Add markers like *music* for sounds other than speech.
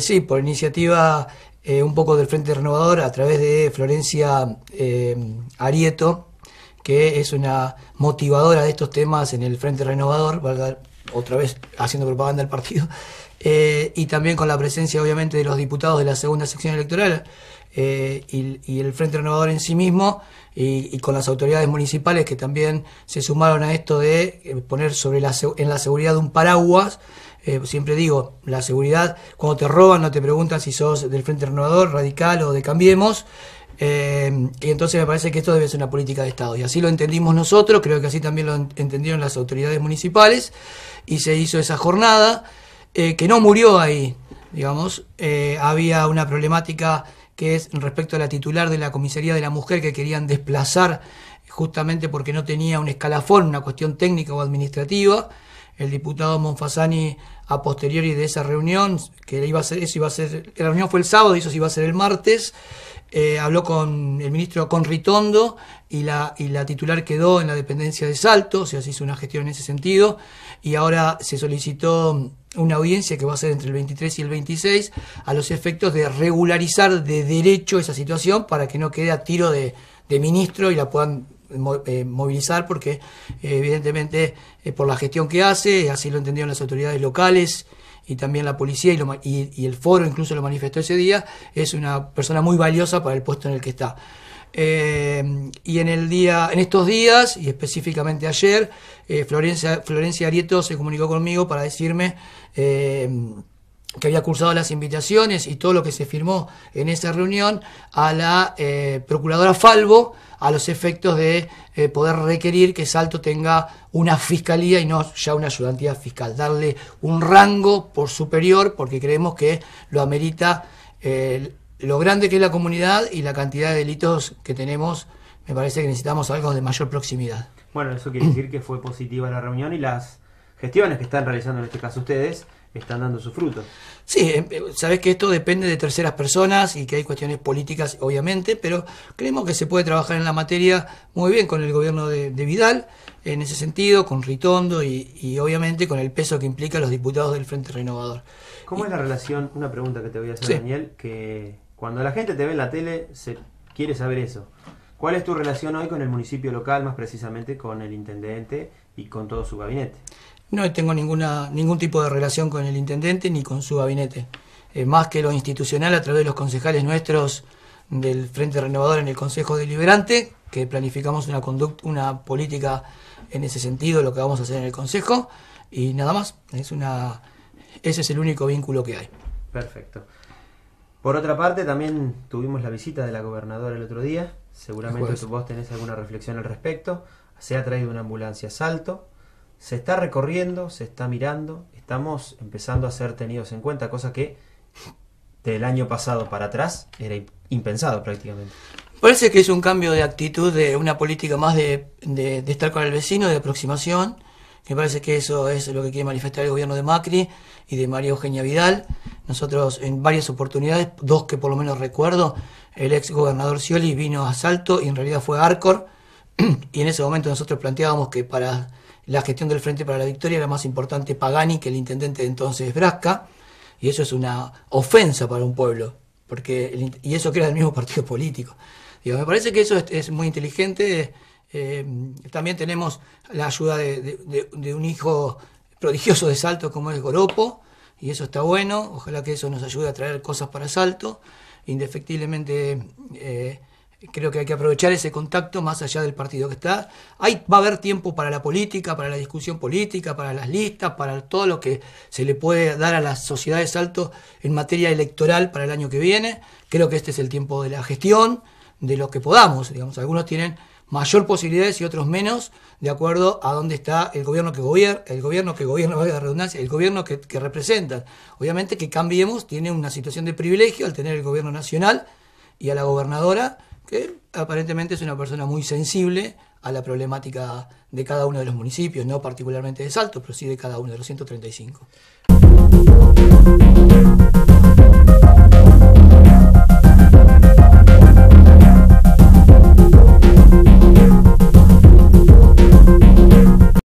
Sí, por iniciativa eh, un poco del Frente Renovador a través de Florencia eh, Arieto, que es una motivadora de estos temas en el Frente Renovador, otra vez haciendo propaganda del partido, *laughs* eh, y también con la presencia obviamente de los diputados de la segunda sección electoral y, el Frente Renovador en sí mismo, y, con las autoridades municipales que también se sumaron a esto de poner sobre la, en la seguridad un paraguas eh, siempre digo, la seguridad, cuando te roban no te preguntan si sos del Frente Renovador, Radical o de Cambiemos. Eh, y entonces me parece que esto debe ser una política de Estado. Y así lo entendimos nosotros, creo que así también lo entendieron las autoridades municipales, y se hizo esa jornada, eh, que no murió ahí, digamos. había una problemática que es respecto a la titular de la Comisaría de la Mujer que querían desplazar justamente porque no tenía un escalafón, una cuestión técnica o administrativa. El diputado Monfasani a posteriori de esa reunión, que iba a ser, eso iba a ser, la reunión fue el sábado y eso iba a ser el martes, eh, habló con el ministro Conritondo y la, y la titular quedó en la dependencia de Salto, o sea, se hizo una gestión en ese sentido, y ahora se solicitó una audiencia que va a ser entre el 23 y el 26 a los efectos de regularizar de derecho esa situación para que no quede a tiro de, de ministro y la puedan eh, movilizar porque eh, evidentemente eh, por la gestión que hace, así lo entendieron las autoridades locales y también la policía y, y, el foro incluso lo manifestó ese día, es una persona muy valiosa para el puesto en el que está. y en el día, en estos días, y específicamente ayer, Florencia, Florencia Arieto se comunicó conmigo para decirme que había cursado las invitaciones y todo lo que se firmó en esa reunión a la procuradora Falvo, a los efectos de eh, poder requerir que Salto tenga una fiscalía y no ya una ayudantía fiscal, darle un rango por superior porque creemos que lo amerita eh, lo grande que es la comunidad y la cantidad de delitos que tenemos, me parece que necesitamos algo de mayor proximidad. Bueno, eso quiere decir que fue positiva la reunión y las gestiones que están realizando en este caso ustedes están dando su fruto. Sí, em, eh, sabes que esto depende de terceras personas y que hay cuestiones políticas, obviamente, pero creemos que se puede trabajar en la materia muy bien con el gobierno de, Vidal, en ese sentido, con Ritondo y, obviamente con el peso que implica los diputados del Frente Renovador. ¿Cómo es la relación? Una pregunta que te voy a hacer, Daniel, que cuando la gente te ve en la tele se quiere saber eso. ¿Cuál es tu relación hoy con el municipio local, más precisamente con el intendente y con todo su gabinete? No tengo ninguna, ningún tipo de relación con el intendente ni con su gabinete. Eh, más que lo institucional a través de los concejales nuestros del Frente Renovador en el Consejo Deliberante, que planificamos una, conducta, una política en ese sentido, lo que vamos a hacer en el Consejo, y nada más. Es una, ese es el único vínculo que hay. Perfecto. Por otra parte, también tuvimos la visita de la gobernadora el otro día. Seguramente vos tenés alguna reflexión al respecto. Se ha traído una ambulancia a Salto se está recorriendo, se está mirando, estamos empezando a ser tenidos en cuenta, cosa que del año pasado para atrás era impensado prácticamente. Parece que es un cambio de actitud, de una política más de, de, estar con el vecino, de aproximación. Me parece que eso es lo que quiere manifestar el gobierno de Macri y de María Eugenia Vidal. Nosotros en varias oportunidades, dos que por lo menos recuerdo, el ex gobernador Scioli vino a Salto y en realidad fue Arcor. *clears throat* Y en ese momento nosotros planteábamos que para la gestión del Frente para la Victoria era más importante Pagani que el intendente de entonces Brasca, y eso es una ofensa para un pueblo, porque y eso que era del mismo *laughs* partido político. Me parece que eso es, muy inteligente. Eh, también tenemos la ayuda de, un hijo prodigioso de Salto como es Goropo, y eso está bueno. Ojalá que eso nos ayude a traer cosas para Salto. Indefectiblemente eh, Creo que hay que aprovechar ese contacto más allá del partido que está. Ahí va a haber tiempo para la política, para la discusión política, para las listas, para todo lo que se le puede dar a las sociedades alto en materia electoral para el año que viene. Creo que este es el tiempo de la gestión, de lo que podamos. Digamos, algunos tienen mayor posibilidades y otros menos, de acuerdo a dónde está el gobierno que gobierna, el gobierno que gobierna, *laughs* valga la redundancia, el gobierno que, que representan. Obviamente que Cambiemos tiene una situación de privilegio al tener el gobierno nacional y a la gobernadora que aparentemente es una persona muy sensible a la problemática de cada uno de los municipios, no particularmente de Salto, pero sí de cada uno de los 135.